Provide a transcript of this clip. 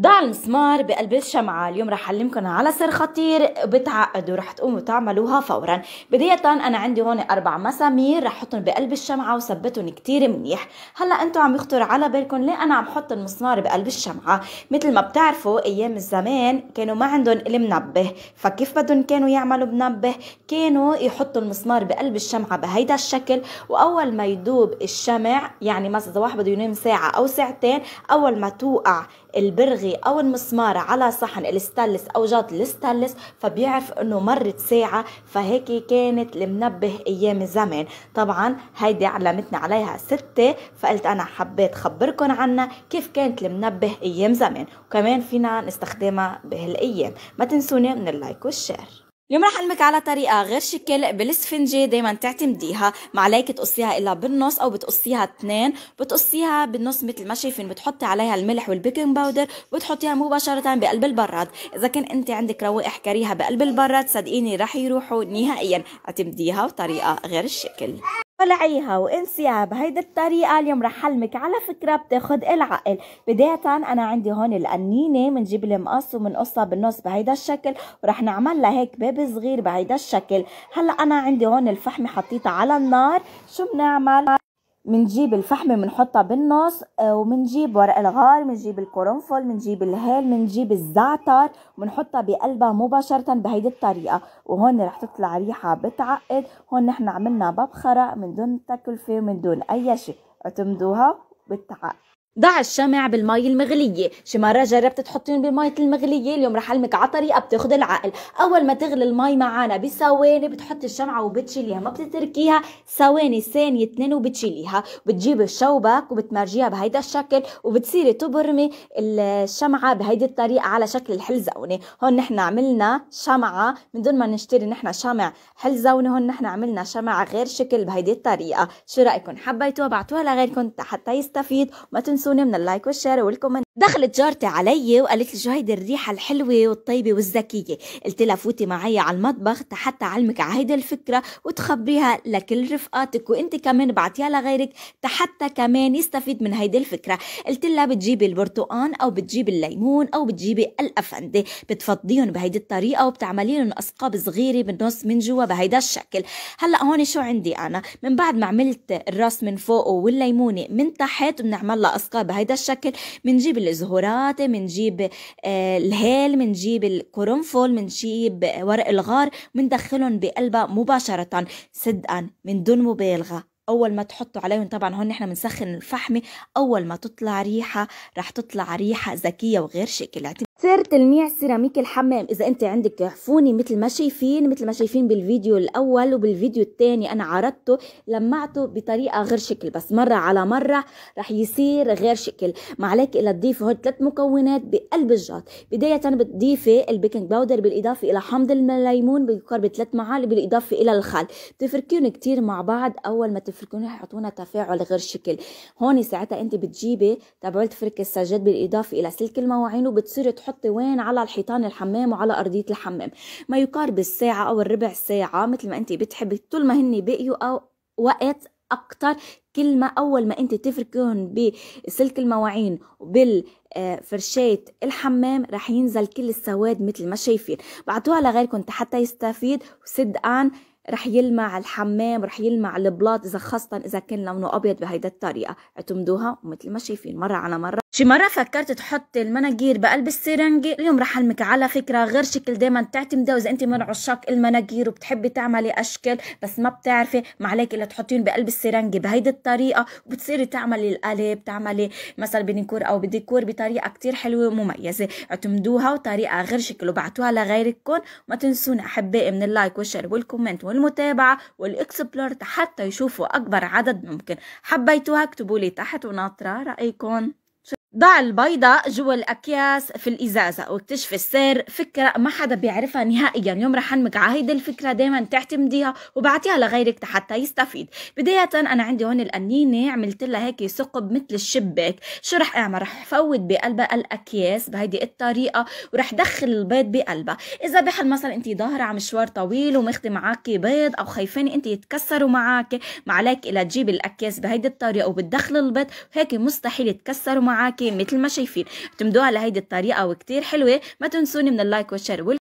ضع المسمار بقلب الشمعة. اليوم رح أعلمكم على سر خطير بتعقدوا. رح تقوموا تعملوها فورا. بداية أنا عندي هون أربع مسامير رح أحطهم بقلب الشمعة وثبتهم كتير منيح. هلأ أنتم عم يخطر على بالكم ليه أنا عم حط المسمار بقلب الشمعة؟ مثل ما بتعرفوا أيام الزمان كانوا ما عندهم المنبه فكيف بدهم كانوا يعملوا منبه كانوا يحطوا المسمار بقلب الشمعة بهيدا الشكل وأول ما يدوب الشمع يعني مثلا واحد بده ينام ساعة أو ساعتين أول ما توقع البرغي أو المسمار على صحن الستانلس أو جاط الستانلس فبيعرف إنه مرت ساعة فهيك كانت المنبه أيام زمان طبعا هيدي علمتنا عليها ستي فقلت أنا حبيت خبركم عنها كيف كانت المنبه أيام زمان وكمان فينا نستخدمها بهالأيام. ما تنسوني من ال like وال share. اليوم رح أعلمك على طريقة غير شكل بالاسفنجة دايما تعتمديها. ما عليك تقصيها إلا بالنص أو بتقصيها اثنين. بتقصيها بالنص مثل ما شايفين. بتحطي عليها الملح وال baking powder وبتحطيها مباشرة بقلب البراد. إذا كان أنت عندك روائح كريهة بقلب البراد صدقيني رح يروحوا نهائيا. اعتمديها بطريقة غير الشكل. طلعيها وانسيها بهيدي الطريقة اليوم رح علمك. على فكرة بتاخد العقل. بداية أنا عندي هون القنينة بنجيب المقص وبنقصها بالنص بهيدا الشكل ورح نعمل لها هيك باب صغير بهيدا الشكل. هلأ أنا عندي هون الفحمة حطيتها على النار. شو بنعمل؟ منجيب الفحمة منحطها بالنص آه، ومنجيب ورق الغار منجيب القرنفل منجيب الهيل منجيب الزعتر ومنحطها بقلبها مباشرة بهيدي الطريقة. وهون رح تطلع ريحة بتعقد. هون نحن عملنا ببخرة من دون تكلفة ومن دون أي شيء. اعتمدوها بتعقد. ضع الشمع بالمي المغلية شي مرة جربت تحطين بالمي المغلية اليوم رح علمك على طريقة بتاخد العقل. أول ما تغلي المي معانا بثواني بتحطي الشمعة وبتشيليها. ما بتتركيها ثواني ثانية اثنين وبتشيليها. بتجيبي الشوبك وبتمرجيها بهيدا الشكل وبتصيري تبرمي الشمعة بهيدي الطريقة على شكل الحلزونة. هون نحن عملنا شمعة. من دون ما نشتري نحن شمع حلزونة هون نحن عملنا شمعة غير شكل بهيدي الطريقة. شو رأيكم حبيتوها بعتوها لغيركم حتى يستفيد. وما تنسوا تنسوني من ال like وال share وال comment دخلت جارتي علي وقالت لي شو هيدي الريحة الحلوة والطيبة والذكية. قلت لها فوتي معي على المطبخ حتى أعلمك على هيدي الفكرة وتخبريها لكل رفقاتك وإنت كمان بعتيها لغيرك حتى كمان يستفيد من هيدي الفكرة. قلت لها بتجيبي البرتقان أو بتجيبي الليمون أو بتجيبي الأفندي بتفضيهم بهيدي الطريقة وبتعملي لهم أثقاب صغيرة بالنص من جوا بهيدا الشكل. هلأ هون شو عندي أنا؟ من بعد ما عملت الراس من فوق والليمونة من تحت بنعمل لها أثقاب بهيدا الشكل بنجيب الزهورات بنجيب آه الهيل بنجيب القرنفل بنجيب ورق الغار بندخلهم بقلبها مباشرة صدقا من دون مبالغة. أول ما تحطوا عليهم طبعا هون نحن بنسخن الفحمه أول ما تطلع ريحة رح تطلع ريحة ذكية وغير شكل. سر تلميع سيراميك الحمام. إذا أنت عندك حفوني مثل ما شايفين مثل ما شايفين بالفيديو الأول وبالفيديو الثاني أنا عرضته لمعته بطريقة غير شكل بس مرة على مرة رح يصير غير شكل. ما عليك الا تضيفي هول ثلاث مكونات بقلب الجاط. بداية بتضيفي ال baking powder بالإضافة إلى حمض الليمون بقرب ثلاث معالق بالإضافة إلى الخل. تفركيهم كتير مع بعض أول ما تفركيهم يعطونا تفاعل غير شكل. هون ساعتها أنت بتجيبي تبعت فرك السجاد بالإضافة إلى سلك المواعين وبتصيري تحطي وين؟ على الحيطان الحمام وعلى أرضية الحمام. ما يقارب الساعة أو الربع ساعة مثل ما أنت بتحبي طول ما هن بقيوا أو وقت أكتر كل ما أول ما أنت تفركيهم بسلك المواعين وبالفرشاة الحمام رح ينزل كل السواد مثل ما شايفين. بعتوها لغيركم حتى يستفيد. وصدقا رح يلمع الحمام رح يلمع البلاط إذا خاصة إذا كان لونه أبيض بهيدا الطريقة. اعتمدوها ومثل ما شايفين مرة على مرة. شي مرة فكرت تحط المناجير بقلب السرنجة اليوم رح علمك على فكرة غير شكل دايما تعتمدي وإذا أنت من عشاق المناجير وبتحبي تعملي أشكال بس ما بتعرفي ما عليك إلا تحطين بقلب السرنجة بهيدي الطريقة وبتصيري تعملي القلب تعملي مثلا منيكور أو بديكور بطريقة كتير حلوة ومميزة. اعتمدوها وطريقة غير شكل وبعتوها لغيركم وما تنسون أحبائي من اللايك والشير والكومنت والمتابعة والإكسبلور حتى يشوفوا أكبر عدد ممكن. حبيتوها اكتبوا لي تحت وناطرة رأيكم. ضع البيضة جوا الأكياس في الإزازة واكتشف السر فكرة ما حدا بيعرفها نهائيا. اليوم رح أعلمك على هيدي الفكرة دايما تعتمديها وبعتيها لغيرك حتى يستفيد. بداية أنا عندي هون القنينة عملت لها هيك ثقب مثل الشباك. شو رح أعمل؟ رح فوت بقلبها الأكياس بهيدي الطريقة ورح دخل البيض بقلبها. إذا بحال مثلا أنت ضاهرة على مشوار طويل وماخذة معك بيض أو خايفة أنت يتكسروا معك ما عليك إلا تجيب الأكياس بهيدي الطريقة وبتدخل البيض. هيك مستحيل يتكسروا معك مثل ما شايفين. اعتمدوها لهيدي الطريقة وكتير حلوة. ما تنسوني من اللايك والشير